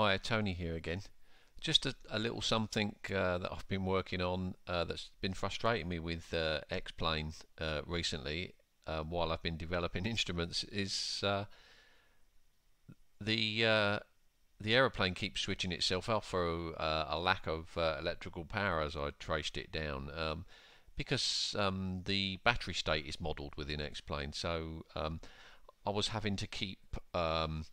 Hi, Tony here again. Just a, a little something uh, that I've been working on uh, that's been frustrating me with uh, X-Plane uh, recently uh, while I've been developing instruments is uh, the the aeroplane keeps switching itself off for a lack of electrical power as I traced it down. Um, because um, the battery state is modelled within X-Plane, so um, I was having to keep um,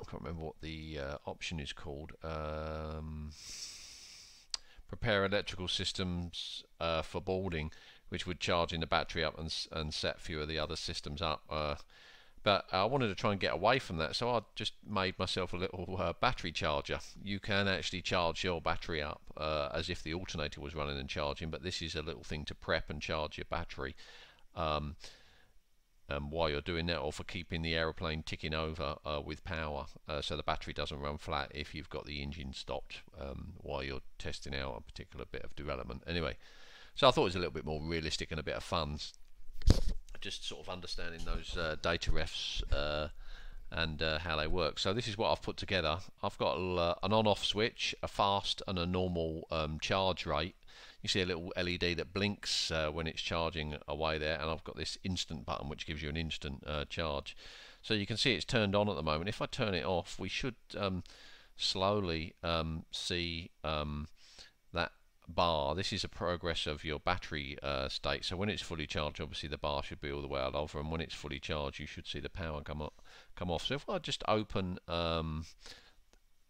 I can't remember what the uh, option is called. Um, prepare electrical systems uh, for boarding, which would charge in the battery up and, and set a few of the other systems up. Uh, but I wanted to try and get away from that, so I just made myself a little uh, battery charger. You can actually charge your battery up uh, as if the alternator was running and charging, but this is a little thing to prep and charge your battery. Um, um, while you're doing that or for keeping the aeroplane ticking over uh, with power uh, so the battery doesn't run flat if you've got the engine stopped um, while you're testing out a particular bit of development. Anyway, so I thought it was a little bit more realistic and a bit of fun. Just sort of understanding those uh, data refs uh, and uh, how they work. So this is what I've put together. I've got uh, an on-off switch, a fast and a normal um, charge rate you see a little LED that blinks uh, when it's charging away there and I've got this instant button which gives you an instant uh, charge. So you can see it's turned on at the moment. If I turn it off we should um, slowly um, see um, that bar. This is a progress of your battery uh, state. So when it's fully charged obviously the bar should be all the way out over and when it's fully charged you should see the power come up come off. So if I just open um,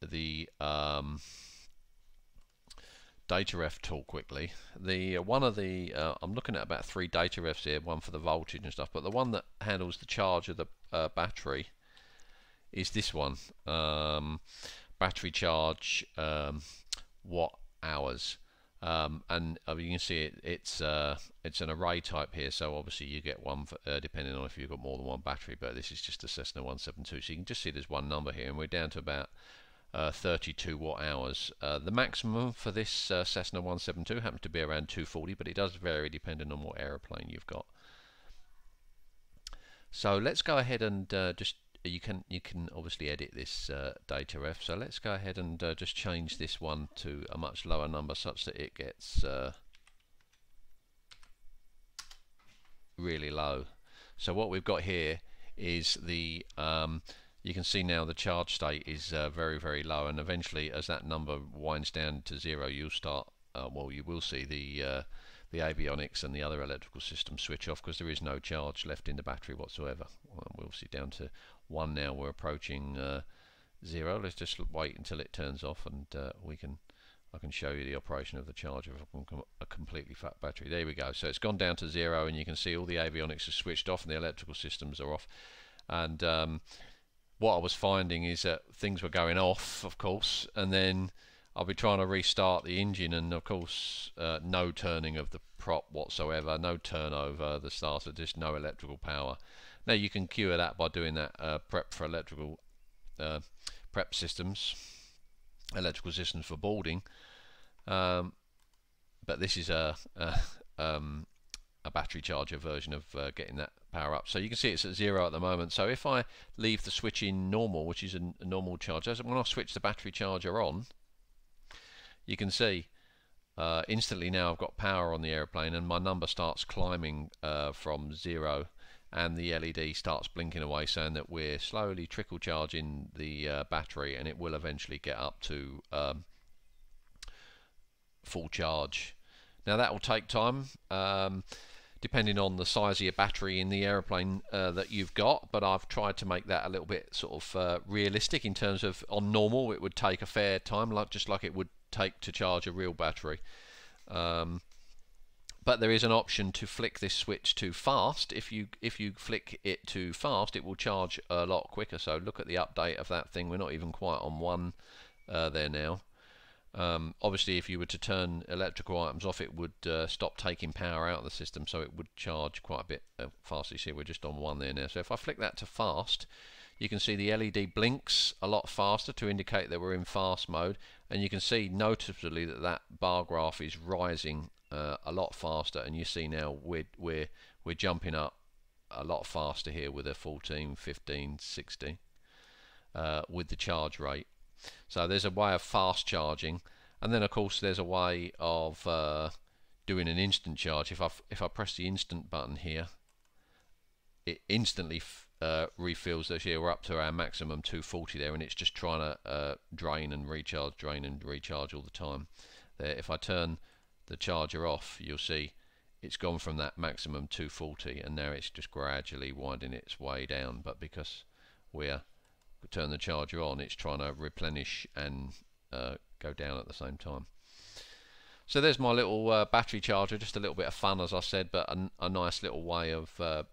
the um, data ref tool quickly. The uh, one of the uh, I'm looking at about three data refs here, one for the voltage and stuff, but the one that handles the charge of the uh, battery is this one. Um, battery charge um, watt hours. Um, and uh, you can see it, it's uh, it's an array type here, so obviously you get one for, uh, depending on if you've got more than one battery. But this is just a Cessna 172, so you can just see there's one number here, and we're down to about uh, 32 watt hours. Uh, the maximum for this uh, Cessna 172 happens to be around 240, but it does vary depending on what aeroplane you've got. So let's go ahead and uh, just you can you can obviously edit this uh, data ref. So let's go ahead and just change this one to a much lower number such that it gets really low. So what we've got here is the um, you can see now the charge state is uh, very very low and eventually as that number winds down to zero you'll start uh, well you will see the uh, the avionics and the other electrical systems switch off because there is no charge left in the battery whatsoever. Well, we'll see down to one now. We're approaching uh, zero. Let's just wait until it turns off and uh, we can I can show you the operation of the charger of a completely fat battery. There we go. So it's gone down to zero and you can see all the avionics are switched off and the electrical systems are off. And um, what I was finding is that things were going off, of course, and then I'll be trying to restart the engine, and of course, uh, no turning of the prop whatsoever, no turnover, the starter, just no electrical power. Now you can cure that by doing that uh, prep for electrical uh, prep systems, electrical systems for boarding. Um, but this is a, a um, a battery charger version of uh, getting that power up. So you can see it's at zero at the moment. So if I leave the switch in normal, which is a, a normal as when I switch the battery charger on, you can see uh, instantly now I've got power on the aeroplane and my number starts climbing uh, from zero and the LED starts blinking away saying that we're slowly trickle charging the uh, battery and it will eventually get up to um, full charge. Now that will take time. Um, depending on the size of your battery in the aeroplane uh, that you've got. But I've tried to make that a little bit sort of uh, realistic in terms of on normal it would take a fair time, like just like it would take to charge a real battery. Um, but there is an option to flick this switch to fast. If you if you flick it to fast, it will charge a lot quicker. So look at the update of that thing. We're not even quite on one uh, there now. Um, obviously, if you were to turn electrical items off, it would uh, stop taking power out of the system, so it would charge quite a bit uh, faster. You see, we're just on one there now. So if I flick that to fast, you can see the LED blinks a lot faster to indicate that we're in fast mode, and you can see noticeably that that bar graph is rising uh, a lot faster. And you see now we're we're we're jumping up a lot faster here with a 14, 15, 16. uh, with the charge rate. So there's a way of fast charging, and then of course there's a way of uh, doing an instant charge. If I if I press the instant button here, it instantly uh, refills this here. We're up to our maximum 240 there, and it's just trying to uh, drain and recharge, drain and recharge all the time. There, if I turn the charger off, you'll see it's gone from that maximum 240, and now it's just gradually winding its way down. But because we're turn the charger on, it's trying to replenish and uh, go down at the same time. So there's my little uh, battery charger, just a little bit of fun as I said, but a, a nice little way of uh,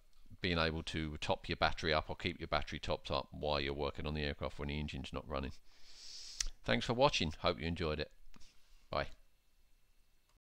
being able to top your battery up or keep your battery topped up while you're working on the aircraft when the engine's not running. Thanks for watching, hope you enjoyed it. Bye.